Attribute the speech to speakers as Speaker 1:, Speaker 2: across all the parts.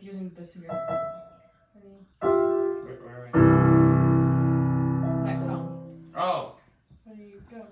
Speaker 1: this. Ready?
Speaker 2: Wait, wait, wait.
Speaker 1: Next song.
Speaker 2: Oh.
Speaker 1: Go.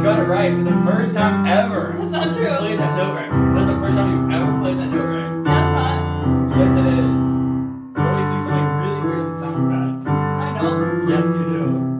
Speaker 2: you got it right for the first time ever. That's
Speaker 1: not true. You played that
Speaker 2: note right. That's the first time you've ever played that note right.
Speaker 1: That's not.
Speaker 2: Yes, it is. You always do something really weird that sounds bad. I
Speaker 1: don't.
Speaker 2: Yes, you do.